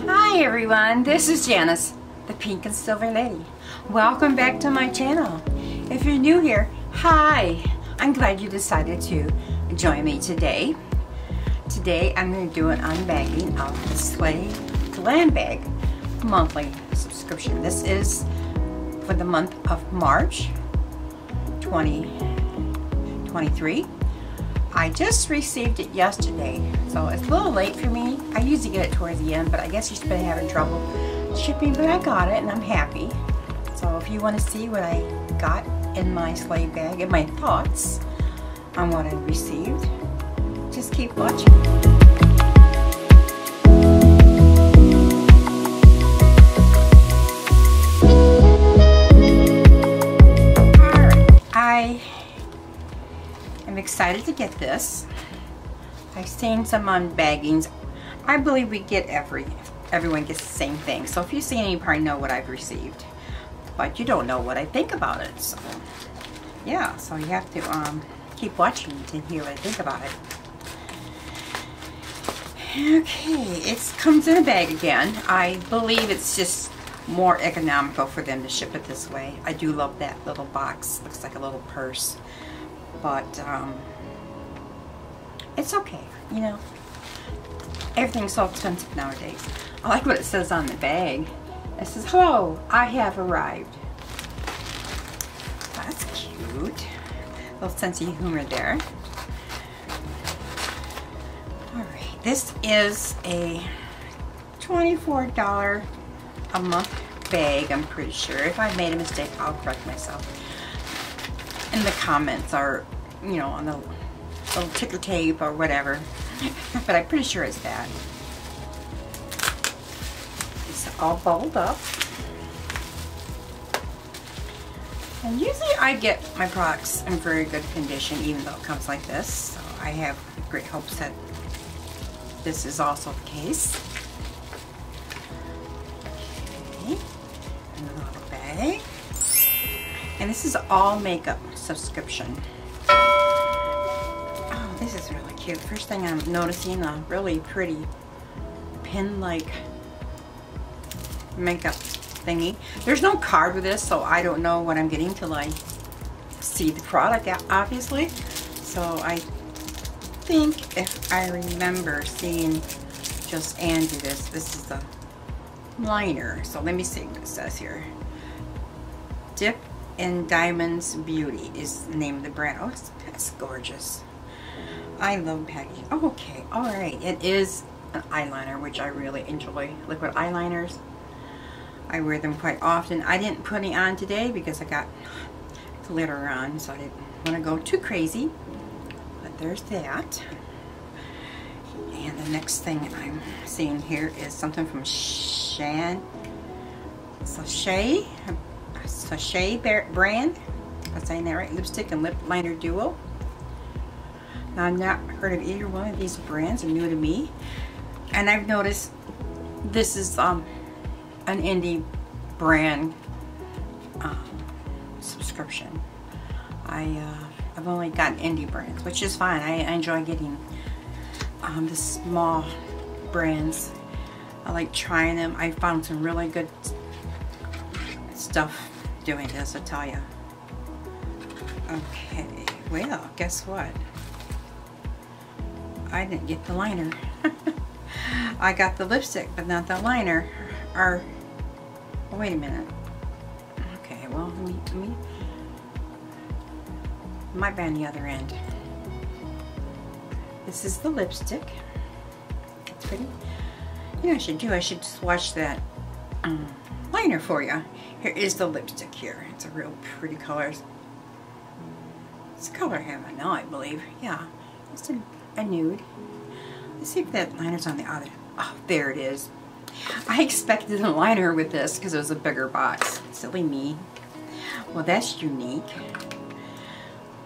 Hi everyone, this is Janice, the Pink and Silver Lady. Welcome back to my channel. If you're new here, hi! I'm glad you decided to join me today. Today I'm going to do an unbagging of the Slay Glam Bag monthly subscription. This is for the month of March 2023. I just received it yesterday, so it's a little late for me. I usually get it towards the end, but I guess you've been having trouble shipping, but I got it and I'm happy. So if you want to see what I got in my Slay bag and my thoughts on what I received, just keep watching. Excited to get this. I've seen some unbaggings. I believe we get every, everyone gets the same thing. So if you see any, you probably know what I've received. But you don't know what I think about it. So yeah, so you have to um, keep watching to hear what I think about it. Okay, it comes in a bag again. I believe it's just more economical for them to ship it this way. I do love that little box. Looks like a little purse. But um, it's okay, you know. Everything's so expensive nowadays. I like what it says on the bag. It says, hello, I have arrived. That's cute. Little sense of humor there. Alright, this is a $24 a month bag, I'm pretty sure. If I made a mistake, I'll correct myself. In the comments or, you know, on the little ticker tape or whatever. but I'm pretty sure it's that. It's all bubbled up. And usually I get my products in very good condition even though it comes like this. So I have great hopes that this is also the case. Okay. Another bag. And this is all makeup subscription. Oh, this is really cute. First thing I'm noticing a really pretty pin-like makeup thingy. There's no card with this, so I don't know what I'm getting till I see the product, obviously. So I think if I remember seeing just Anne do this, this is the liner. So let me see what it says here. Dip in Diamonds Beauty is the name of the brand. Oh, that's gorgeous. I love packaging. Oh, okay, all right. It is an eyeliner, which I really enjoy. Liquid eyeliners. I wear them quite often. I didn't put any on today because I got glitter on, so I didn't want to go too crazy. But there's that. And the next thing I'm seeing here is something from Shan Sachet Sachet brand. I'm saying that right? Lipstick and lip liner duo. Now, I've not heard of either one of these brands. They're new to me. And I've noticed this is um, an indie brand um, subscription. I, uh, I've only gotten indie brands, which is fine. I, I enjoy getting um, the small brands. I like trying them. I found some really good stuff doing this, I tell you. Okay, well, guess what? I didn't get the liner. I got the lipstick, but not the liner. Or, oh, wait a minute. Okay, well, let me, let me, might be on the other end. This is the lipstick. It's pretty. You know I should do? I should swatch that um, liner for you. Here is the lipstick here. It's a real pretty color. It's a color heaven now, I believe. Yeah, it's a, a nude. Let's see if that liner's on the other. Oh, there it is. I expected a liner with this because it was a bigger box. Silly me. Well, that's unique.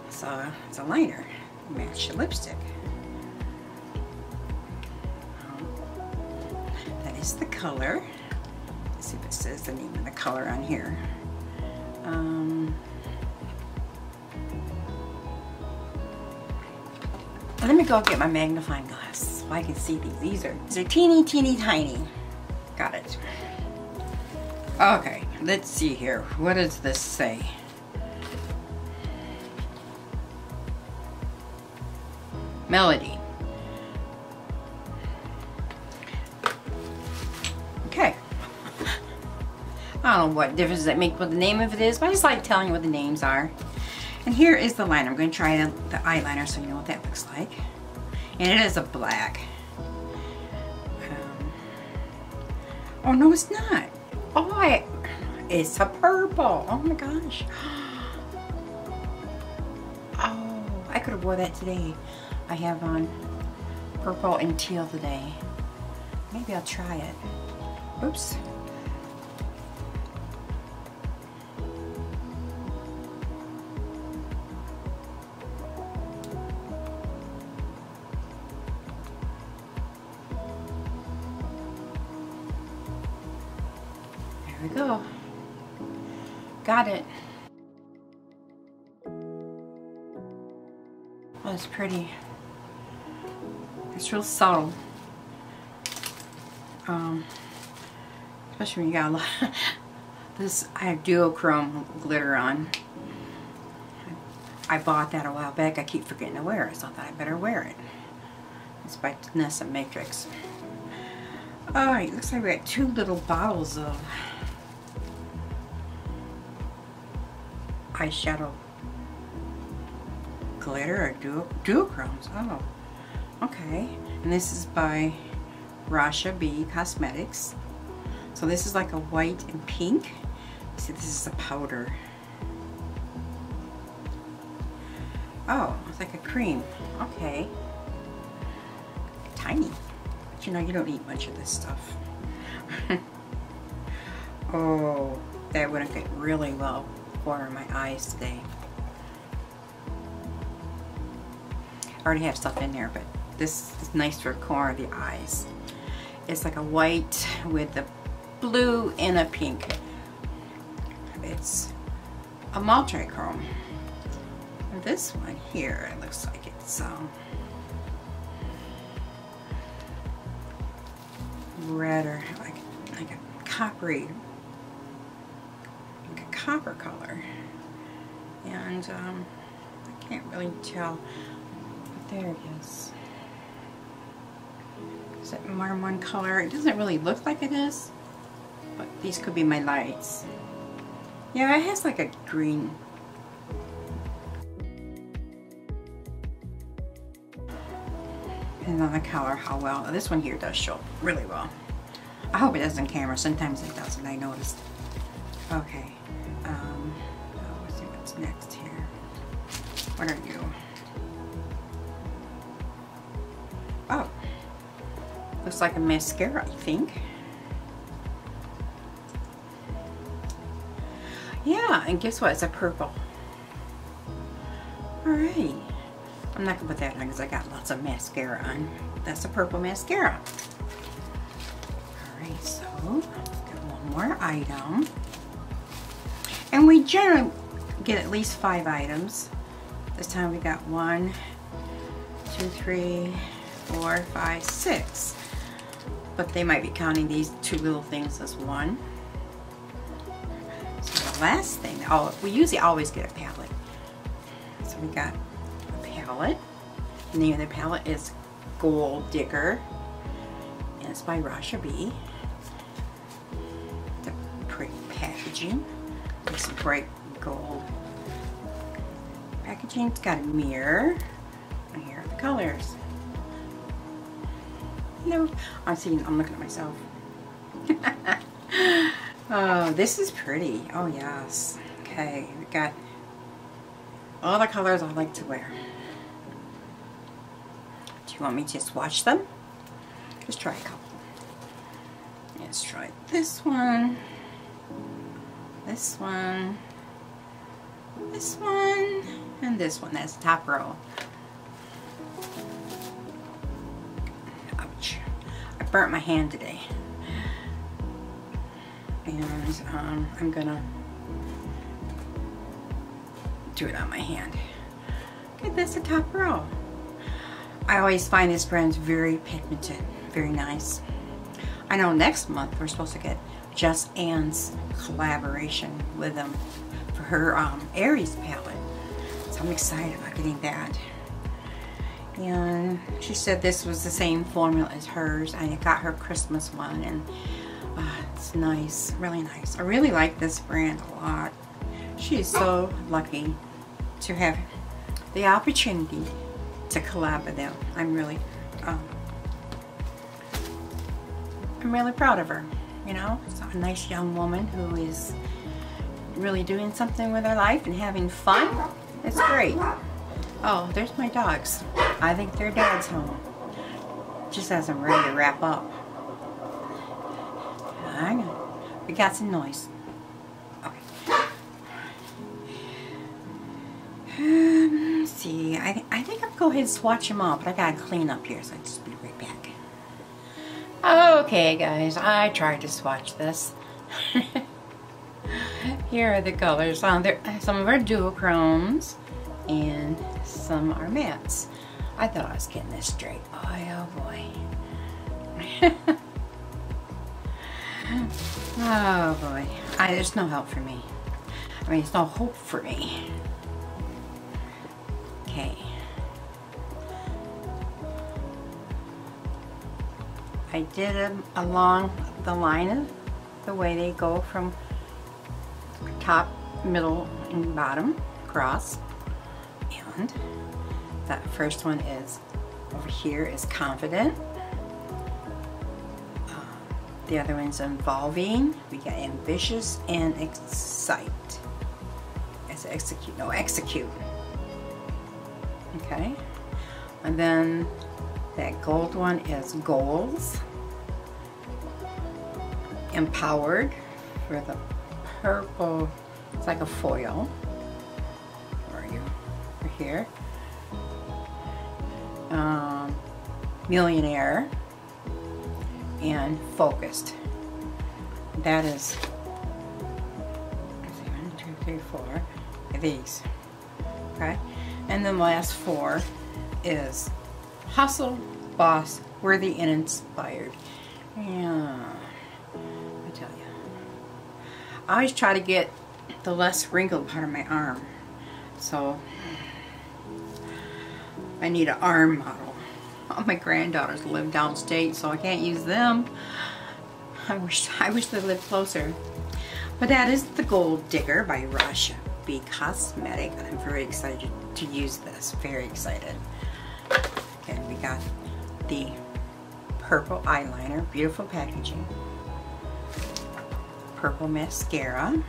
So, it's a liner. Match the lipstick. That is the color. See if it says the name of the color on here. Um, let me go get my magnifying glass so I can see these. These are, these are teeny, teeny, tiny. Got it. Okay, let's see here. What does this say? Melody. I don't know what difference that make what the name of it is, but I just like telling you what the names are. And here is the liner. I'm going to try the, the eyeliner so you know what that looks like. And it is a black. Um, oh, no, it's not. Oh, I, it's a purple. Oh my gosh. Oh, I could have wore that today. I have on purple and teal today. Maybe I'll try it. Oops. It's pretty. It's real subtle. Um, especially when you got a lot. this, I have duochrome glitter on. I bought that a while back. I keep forgetting to wear it, so I thought I better wear it. It's by Nessa Matrix. Alright, looks like we got two little bottles of eyeshadow glitter or duo, duochromes. Oh, okay. And this is by Rasha B Cosmetics. So this is like a white and pink. See, this is a powder. Oh, it's like a cream. Okay. Tiny. But you know, you don't eat much of this stuff. oh, that would have fit really well for my eyes today. Already have stuff in there, but this is nice for corner of the eyes. It's like a white with a blue and a pink. It's a multi-chrome. This one here, it looks like it's um, red or like, like a coppery, like a copper color. And um, I can't really tell there it is. Is it more than one color? It doesn't really look like it is, but these could be my lights. Yeah, it has like a green. And on the color, how well. This one here does show really well. I hope it does on camera. Sometimes it doesn't, I noticed. Okay. Um, oh, let's see what's next here. What are you? Oh, looks like a mascara, I think. Yeah, and guess what? It's a purple. All right. I'm not gonna put that on because I got lots of mascara on. That's a purple mascara. All right, so got one more item. And we generally get at least five items. This time we got one, two, three, four, five, six. But they might be counting these two little things as one. So the last thing, oh, we usually always get a palette. So we got a palette. The name of the palette is Gold Digger. And it's by Rasha B. The pretty packaging. It's a bright gold packaging. It's got a mirror. And here are the colors. No, I'm seeing, I'm looking at myself. oh, this is pretty. Oh, yes. Okay, we got all the colors I like to wear. Do you want me to just watch them? Let's try a couple. Let's try this one, this one, this one, and this one. That's top row. Burnt my hand today. And um, I'm gonna do it on my hand. Okay, that's the top row. I always find this brand very pigmented, very nice. I know next month we're supposed to get Just Anne's collaboration with them for her um, Aries palette. So I'm excited about getting that. And she said this was the same formula as hers. I got her Christmas one and uh, it's nice, really nice. I really like this brand a lot. She is so lucky to have the opportunity to collab with them. I'm really, um, I'm really proud of her. You know, a nice young woman who is really doing something with her life and having fun. It's great. Oh, there's my dogs. I think their dad's home. Just as I'm ready to wrap up. Hang on. We got some noise. Okay. See. I, I think I'll go ahead and swatch them all, but I gotta clean up here, so I'll just be right back. Okay, guys. I tried to swatch this. here are the colors. Um, there, some of our duochromes and some are mattes. I thought I was getting this straight. Oh boy. oh boy. I, there's no help for me. I mean, there's no hope for me. Okay. I did them along the line of the way they go from top, middle, and bottom across. And that first one is over here is confident. Uh, the other one's involving. We got ambitious and excite. It's execute. No, execute. Okay. And then that gold one is goals. Empowered for the purple. It's like a foil. Where are you? Over here. Um, millionaire and focused. That is one, two, three, four. These. Okay. And the last four is hustle, boss, worthy, and inspired. Yeah. I tell you. I always try to get the less wrinkled part of my arm. So I need an arm model. All my granddaughters live downstate, so I can't use them. I wish I wish they lived closer. But that is the Gold Digger by Rush B Cosmetic. I'm very excited to use this. Very excited. And we got the purple eyeliner. Beautiful packaging. Purple mascara.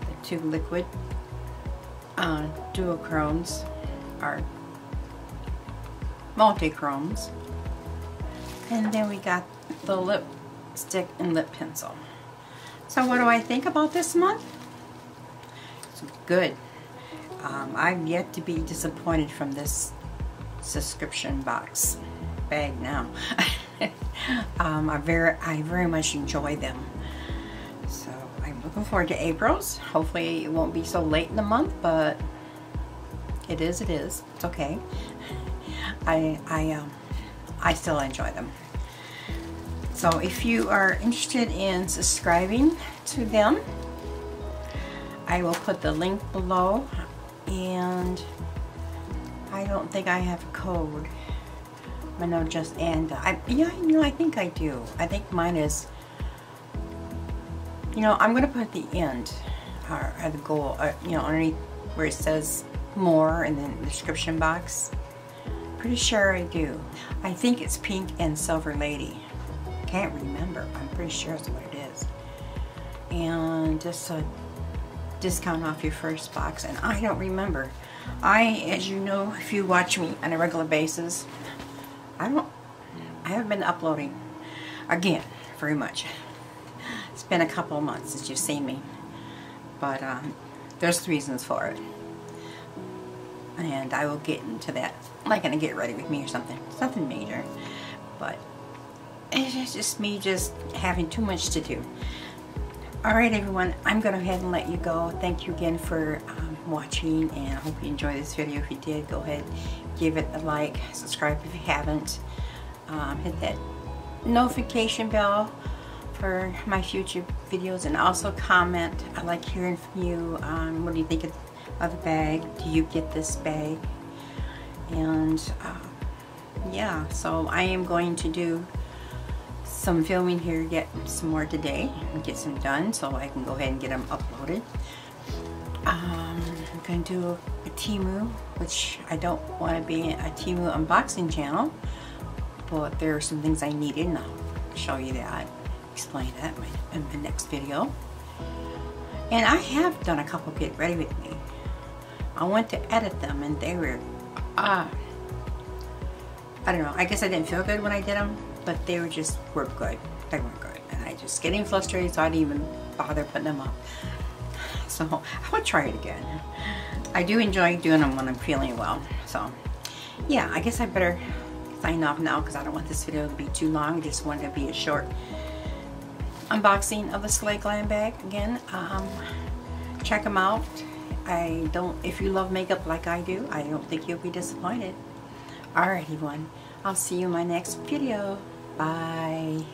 The two liquid uh, duochromes are multi-chromes. And then we got the lipstick and lip pencil. So what do I think about this month? It's good. Um, I'm yet to be disappointed from this subscription box bag now. um, I very, I very much enjoy them. Looking forward to April's. Hopefully it won't be so late in the month, but it is, it is. It's okay. I, I, um, I still enjoy them. So if you are interested in subscribing to them, I will put the link below and I don't think I have a code. I know just and I yeah you know I think I do. I think mine is you know I'm gonna put the end or, or the goal or, you know underneath where it says more in the description box. Pretty sure I do. I think it's pink and silver lady. Can't remember. I'm pretty sure that's what it is. And just a discount off your first box. And I don't remember. I, as you know, if you watch me on a regular basis, I don't, I haven't been uploading again very much. It's been a couple months since you've seen me. But um, there's reasons for it and I will get into that. Not going to get ready with me or something. Something major. But it's just me just having too much to do. Alright everyone, I'm going to go ahead and let you go. Thank you again for um, watching and I hope you enjoyed this video. If you did, go ahead give it a like, subscribe if you haven't. um, hit that notification bell for my future videos and also comment. I like hearing from you. Um, what do you think of, of the bag? Do you get this bag? And uh, yeah, so I am going to do some filming here, get some more today and get some done so I can go ahead and get them uploaded. Um, I'm going to do a Temu, which I don't want to be a Temu unboxing channel, but there are some things I needed and I'll show you that, explain that in the next video. And I have done a couple get ready with me. I went to edit them and they were, ah, I don't know, I guess I didn't feel good when I did them, but they were just, were good. They weren't good. And I just getting frustrated so I didn't even bother putting them up. So I will try it again. I do enjoy doing them when I'm feeling well. So yeah, I guess I better sign off now because I don't want this video to be too long. I just want it to be a short unboxing of the Slay Glam bag again. Um, check them out. I don't, if you love makeup like I do, I don't think you'll be disappointed. Alright everyone, I'll see you in my next video. Bye.